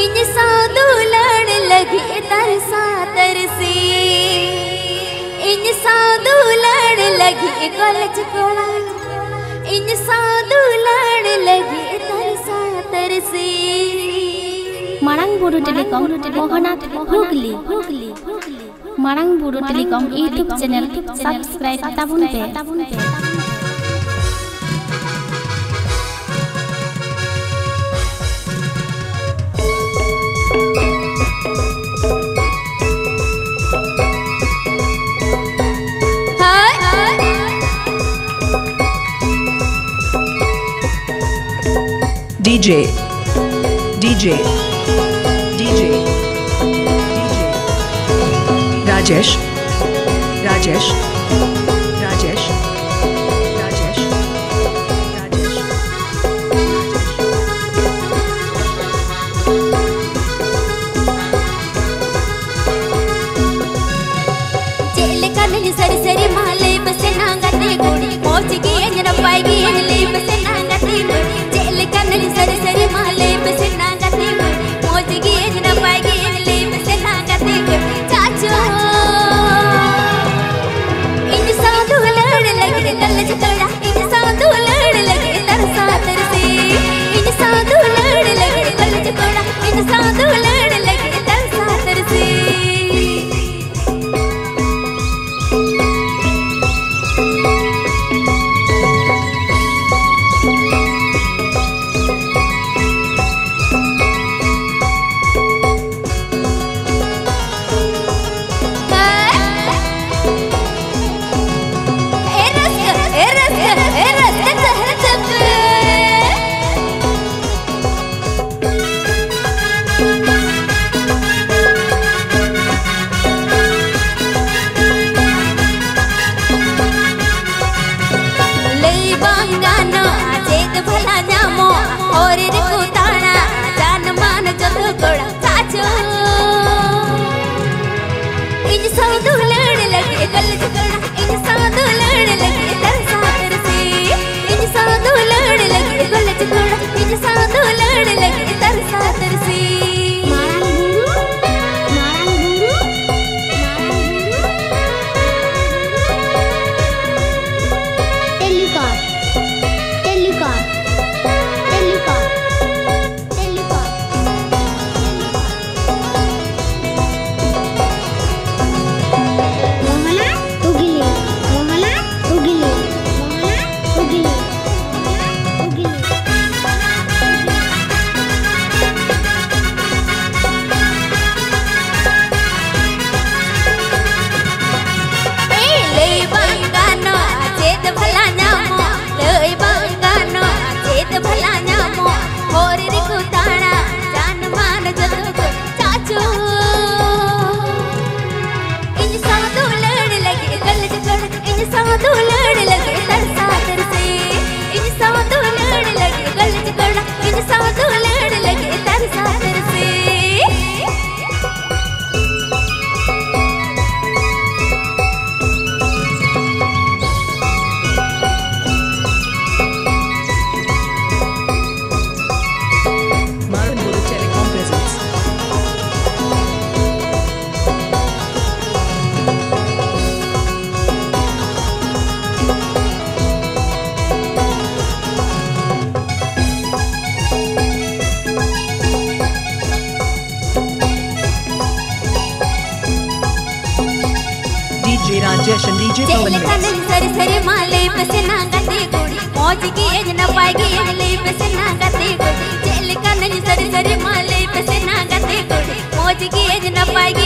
इन साधु लड़ लगे तरसा तरसी इन साधु लड़ लगे कॉलेज कोड़ा इन साधु लड़ लगे तरसा तरसी Telecom Mohanat Hugli Hugli Marang Buru Telecom YouTube channel subscribe tabun pe DJ. DJ. DJ. DJ. Rajesh. Rajesh. Rajesh. Rajesh. Rajesh. जेल कनल सरी सरी माले बसे नांगते गुड़ी मोचगी अंजन पाएगी अंजलि बसे नांगते कनल सरी माले DJ डीजे पवन सर. सरी माले पसे नागते गुड़ी मौज की एज न पाएगी अगले पसे नागते गुड़ी जेल कनल सर सर माले पसे नागते गुड़ी मौज की एज न पाएगी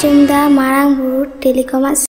Chunda Marang Buru Telecomas